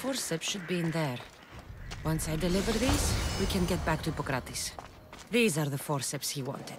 forceps should be in there. Once I deliver these, we can get back to Hippocrates. These are the forceps he wanted.